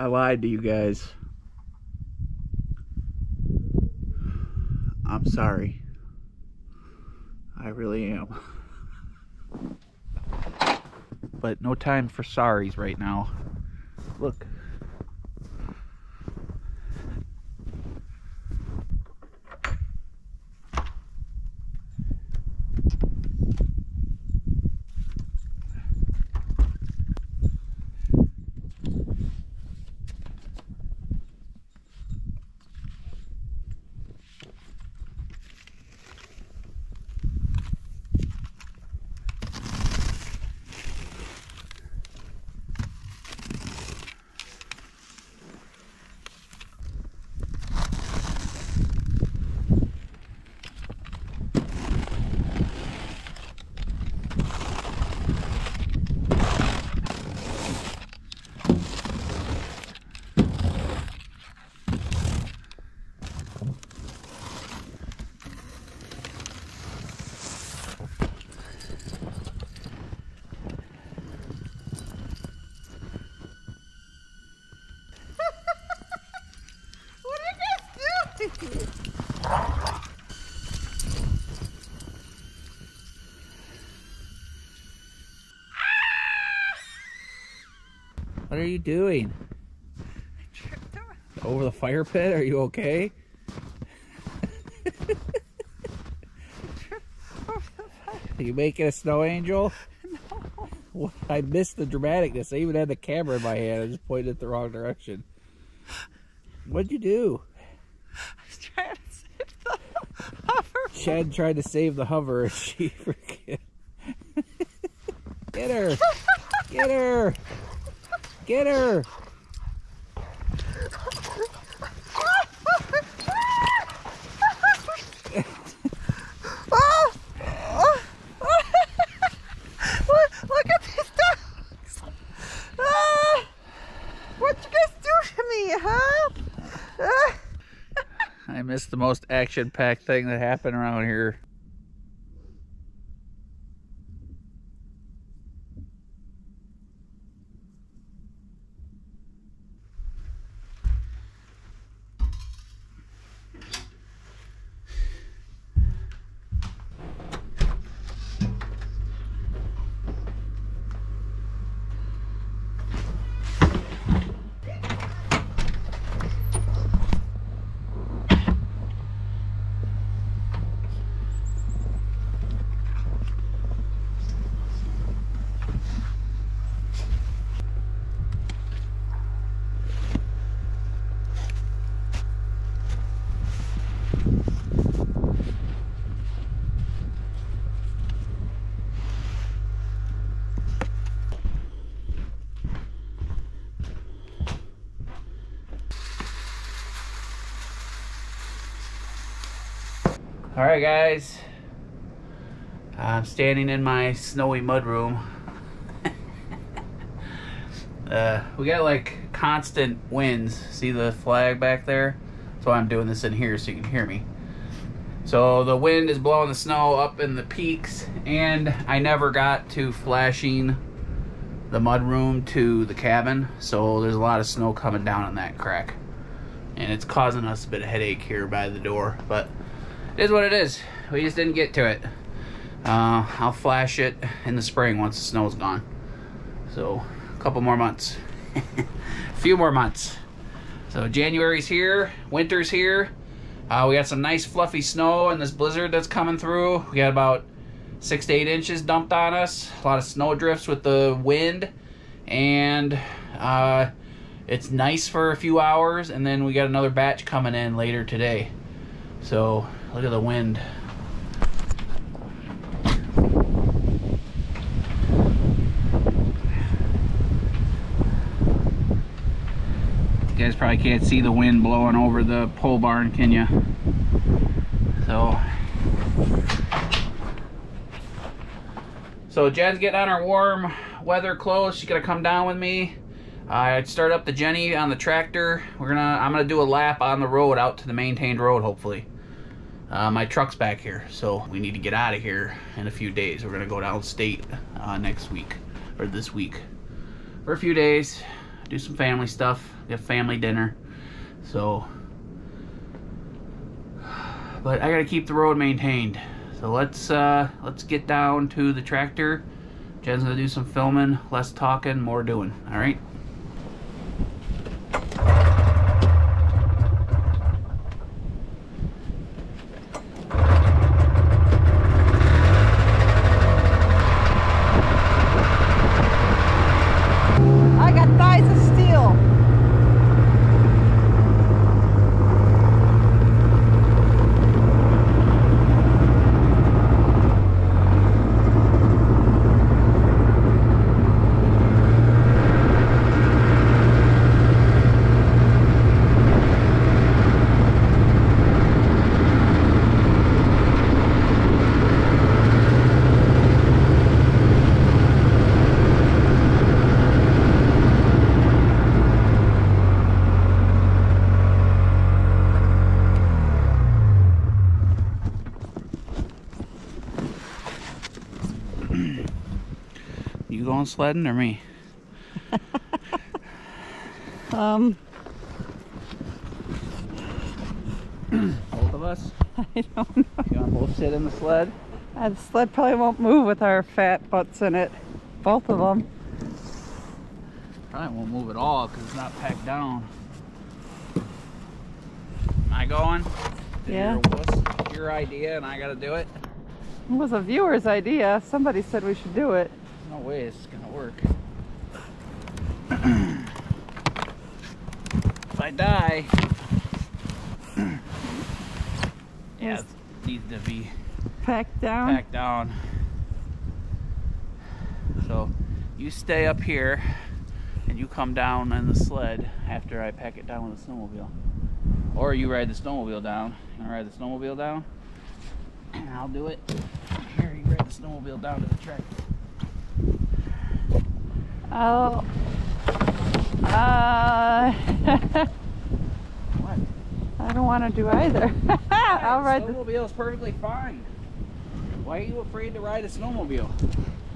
I lied to you guys. I'm sorry. I really am. But no time for sorries right now. Look. What are you guys doing? What are you doing? Tripped over. Over the fire pit? Are you okay? over the fire. Are you making a snow angel? No. What? I missed the dramaticness. I even had the camera in my hand. I just pointed it the wrong direction. What'd you do? I was trying to save the hover. Chad tried to save the hover and she freaking. Get her! Get her! Get her! Oh! Oh! look, look at these dogs! Ah! What you guys do to me, huh? Ah! I missed the most action packed thing that happened around here. All right, guys. I'm standing in my snowy mudroom. uh, we got like constant winds. See the flag back there? That's why I'm doing this in here so you can hear me. So the wind is blowing the snow up in the peaks, and I never got to flashing the mudroom to the cabin. So there's a lot of snow coming down in that crack, and it's causing us a bit of headache here by the door, but it is what it is. We just didn't get to it. Uh, I'll flash it in the spring once the snow's gone. So, a couple more months. a few more months. So, January's here, winter's here. Uh, we got some nice fluffy snow and this blizzard that's coming through. We got about six to eight inches dumped on us. A lot of snow drifts with the wind. And uh, it's nice for a few hours. And then we got another batch coming in later today. So look at the wind. You guys probably can't see the wind blowing over the pole barn, can you? So, so Jen's getting on her warm weather clothes. She's gonna come down with me. I start up the Jenny on the tractor. We're gonna, I'm gonna do a lap on the road out to the maintained road, hopefully. Uh, my truck's back here, so we need to get out of here in a few days. We're gonna go downstate uh, next week or this week for a few days, do some family stuff. Have family dinner. So, but I gotta keep the road maintained. So let's uh, let's get down to the tractor. Jen's gonna do some filming, less talking, more doing. All right. I got thighs of steel. You going sledding or me? Um, Both of us. I don't know. You want to both sit in the sled? Uh, the sled probably won't move with our fat butts in it. Both of them. Probably won't move at all because it's not packed down. Am I going? Yeah. Your, your idea and I got to do it? It was a viewer's idea. Somebody said we should do it. No way it's gonna work. if I die, yeah, it needs to be Packed down. packed down. So you stay up here and you come down on the sled after I pack it down with the snowmobile. Or you ride the snowmobile down. You wanna ride the snowmobile down? I'll do it. Here, you ride the snowmobile down to the track. Oh. Uh, What? I don't want to do either. I'll ride the. snowmobile is perfectly fine. Why are you afraid to ride a snowmobile?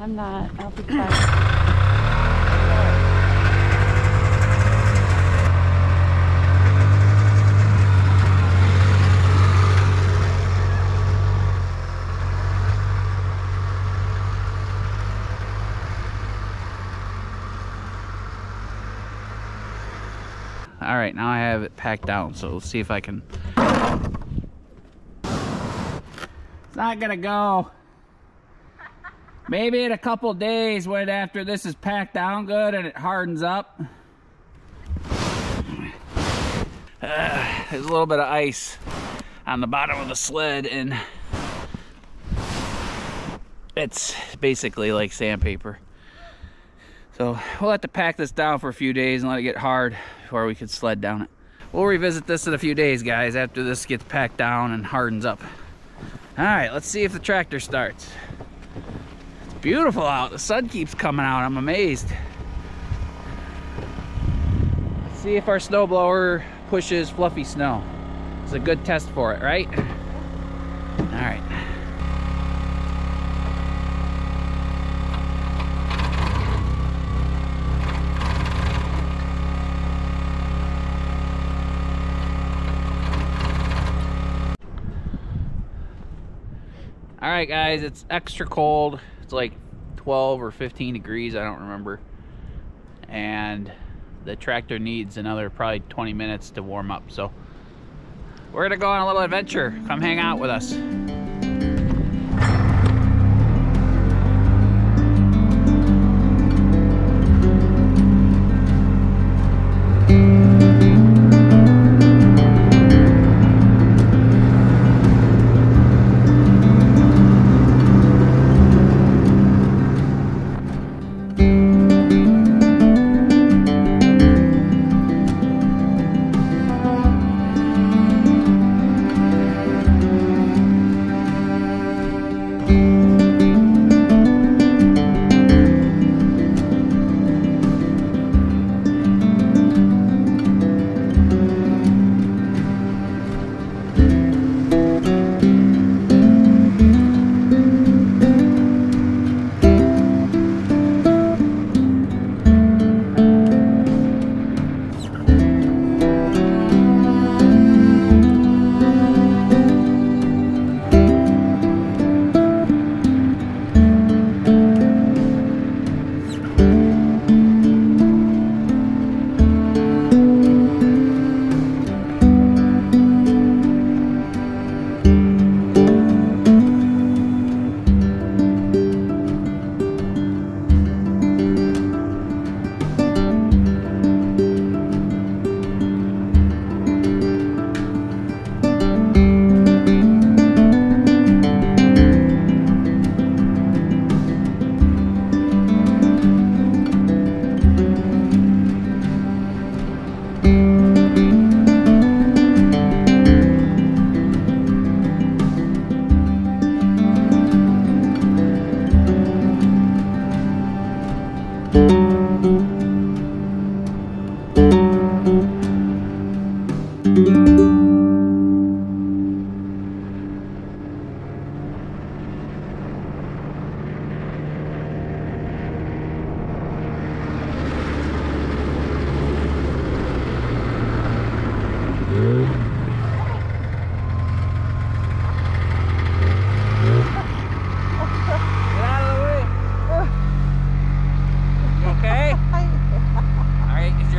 I'm not. I'll be fine. Right, now I have it packed down, so let's see if I can. It's not gonna go. Maybe in a couple days when after this is packed down good and it hardens up. Uh, there's a little bit of ice on the bottom of the sled and it's basically like sandpaper. So we'll have to pack this down for a few days and let it get hard before we can sled down it. We'll revisit this in a few days, guys, after this gets packed down and hardens up. All right, let's see if the tractor starts. It's beautiful out. The sun keeps coming out. I'm amazed. Let's see if our snowblower pushes fluffy snow. It's a good test for it, right? All right. All right, guys, it's extra cold. It's like 12 or 15 degrees, I don't remember. And the tractor needs another probably 20 minutes to warm up. So we're gonna go on a little adventure. Come hang out with us.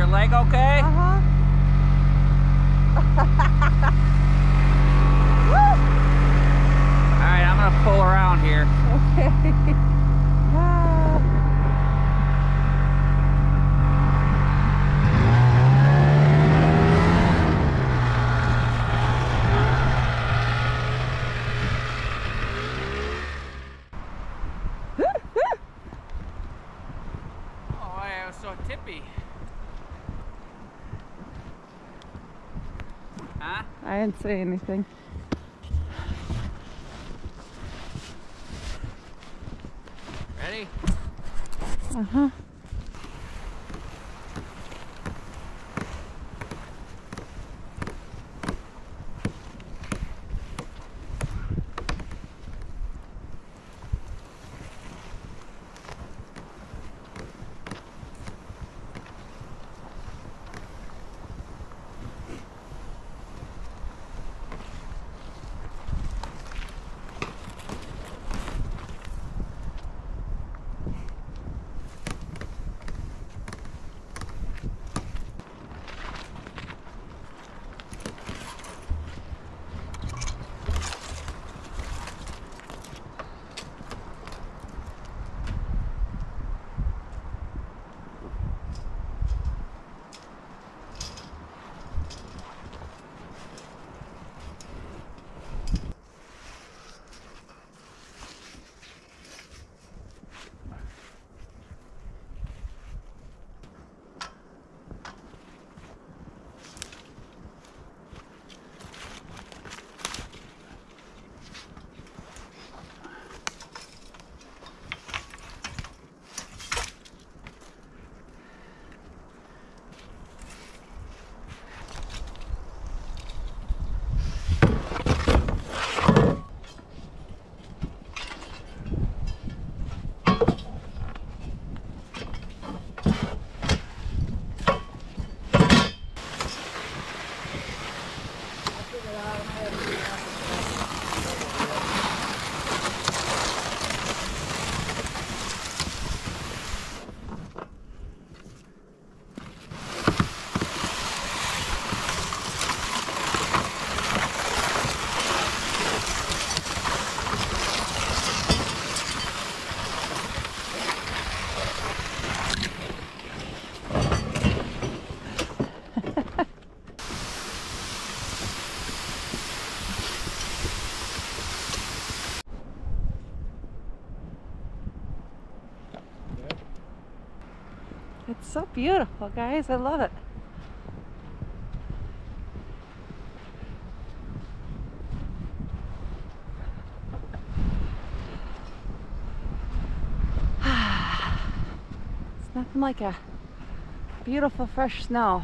your leg okay? Uh-huh. Alright, I'm gonna pull around here. Okay. Didn't say anything. So beautiful, guys. I love it. it's nothing like a beautiful fresh snow.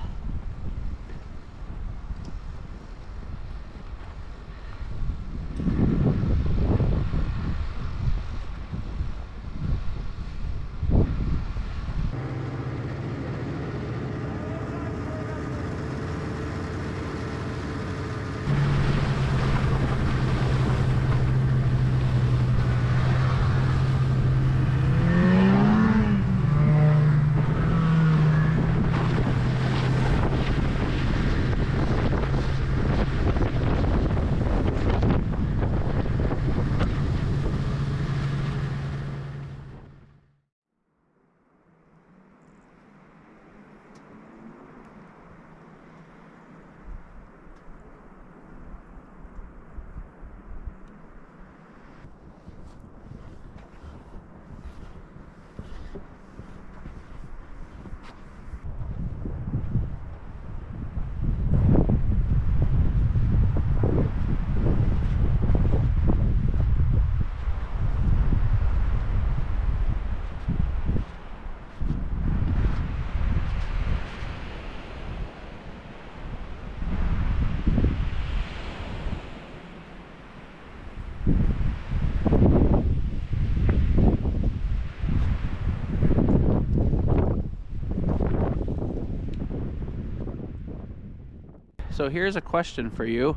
So here's a question for you.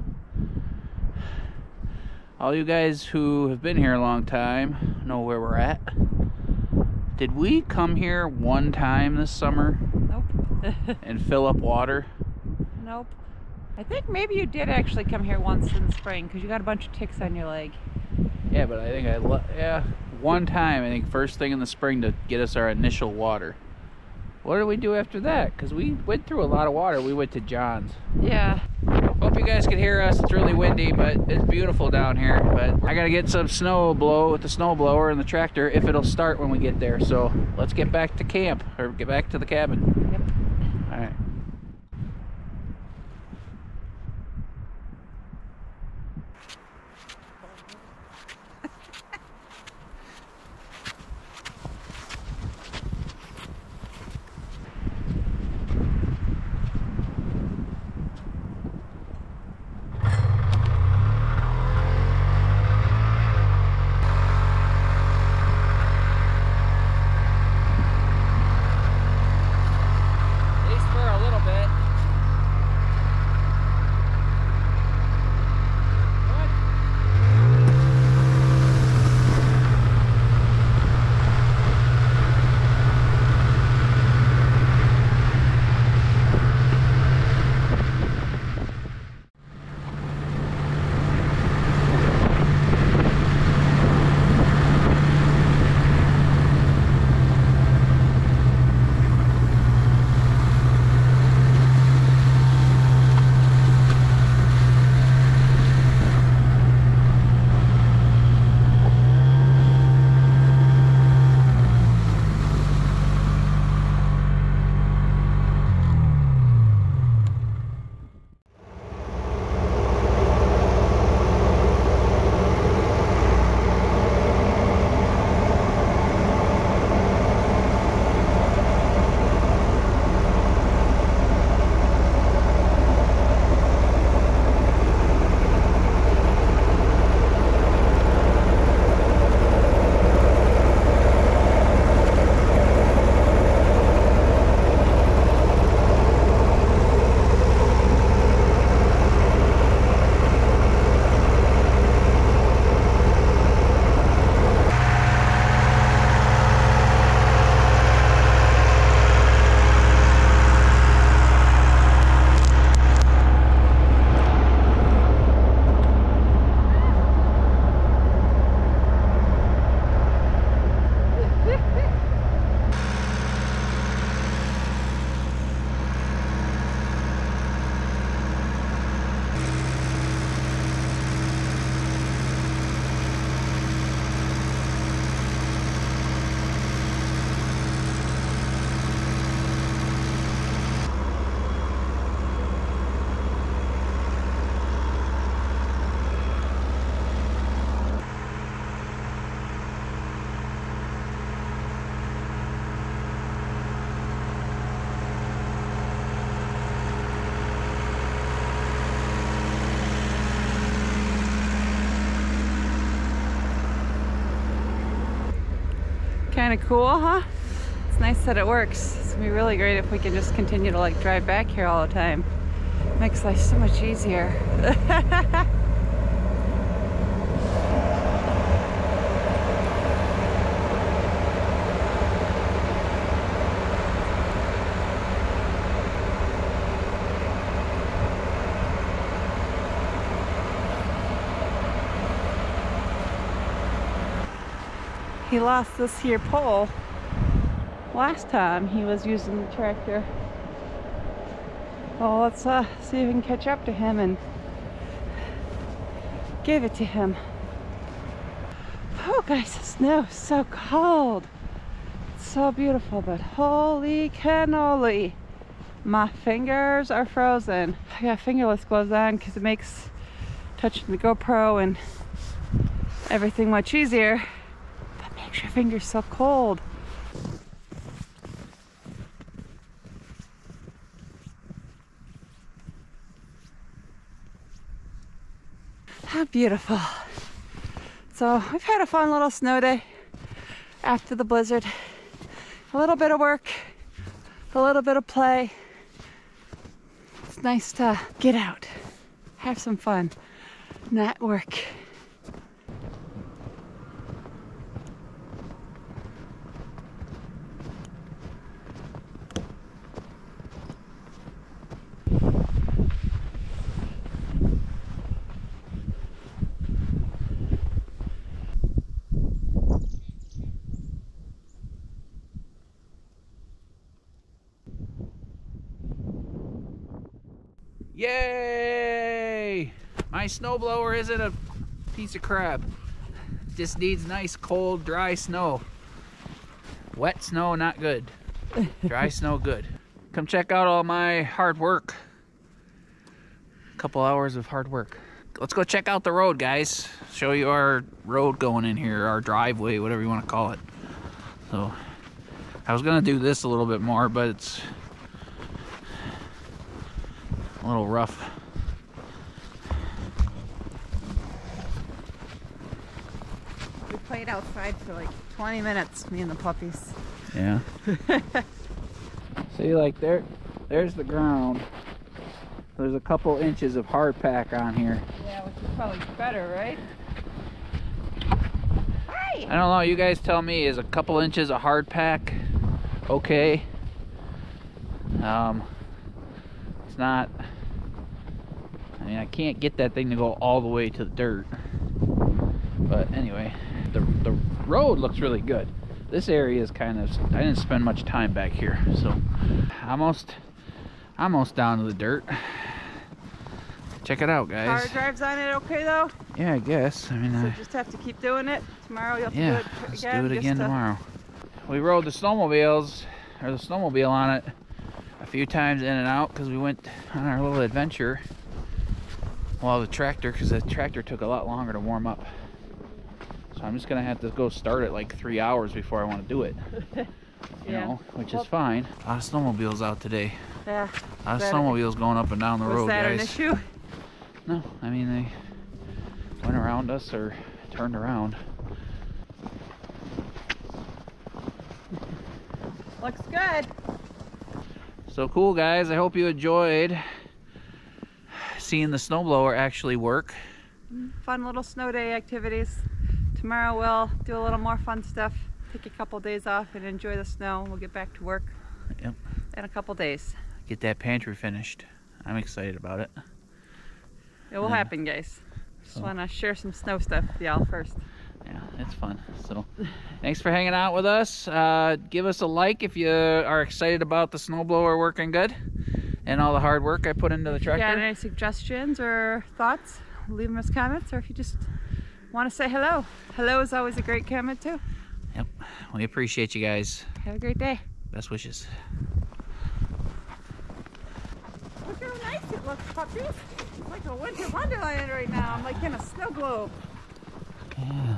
All you guys who have been here a long time know where we're at. Did we come here one time this summer Nope. and fill up water? nope. I think maybe you did actually come here once in the spring because you got a bunch of ticks on your leg. Yeah, but I think I yeah one time I think first thing in the spring to get us our initial water. What do we do after that? Because we went through a lot of water. We went to John's. Yeah. Hope you guys can hear us. It's really windy, but it's beautiful down here. But I gotta get some snow blow with the snow blower and the tractor if it'll start when we get there. So let's get back to camp or get back to the cabin. Kind of cool, huh? It's nice that it works. It's gonna be really great if we can just continue to like drive back here all the time. Makes life so much easier. he lost this here pole last time he was using the tractor. Well, let's uh, see if we can catch up to him and give it to him. Oh, guys, the snow so cold. It's so beautiful, but holy cannoli. My fingers are frozen. I got fingerless gloves on because it makes touching the GoPro and everything much easier. Makes your fingers so cold. How beautiful. So we've had a fun little snow day after the blizzard. A little bit of work, a little bit of play. It's nice to get out, have some fun, not work. Yay! My snowblower isn't a piece of crap. Just needs nice, cold, dry snow. Wet snow, not good. Dry snow, good. Come check out all my hard work. A couple hours of hard work. Let's go check out the road, guys. Show you our road going in here, our driveway, whatever you want to call it. So, I was gonna do this a little bit more, but it's a little rough. We played outside for like 20 minutes, me and the puppies. Yeah. See, like there, there's the ground. There's a couple inches of hard pack on here. Yeah, which is probably better, right? I don't know. You guys tell me. Is a couple inches of hard pack okay? Um, it's not. I mean, I can't get that thing to go all the way to the dirt. But anyway, the the road looks really good. This area is kind of. I didn't spend much time back here, so almost, almost down to the dirt. Check it out, guys. Car drives on it okay though? Yeah, I guess. I mean, So I, just have to keep doing it. Tomorrow you'll have yeah, to do it let's again. do it again to- tomorrow. We rode the snowmobiles, or the snowmobile on it, a few times in and out because we went on our little adventure. While the tractor, because the tractor took a lot longer to warm up. So I'm just gonna have to go start it like three hours before I want to do it. You know, which Well- is fine. A lot of snowmobiles out today. Yeah. A lot of snowmobiles going up and down the Was road, that guys. an issue? No, I mean they went around us or turned around. Looks good. So cool, guys. I hope you enjoyed seeing the snowblower actually work. Fun little snow day activities. Tomorrow we'll do a little more fun stuff. Take a couple days off and enjoy the snow. We'll get back to work. Yep. In a couple days. Get that pantry finished. I'm excited about it. It will Yeah. happen, guys. Just So- want to share some snow stuff with y'all first. Yeah, it's fun. So, thanks for hanging out with us. Uh, give us a like if you are excited about the snowblower working good and all the hard work I put into the If you got tractor. any suggestions or thoughts, leave them as comments, or if you just want to say hello. Hello is always a great comment, too. Yep. We appreciate you guys. Have a great day. Best wishes. Look how nice it looks, puppies. It's like a winter wonderland right now. I'm like in a snow globe. Yeah.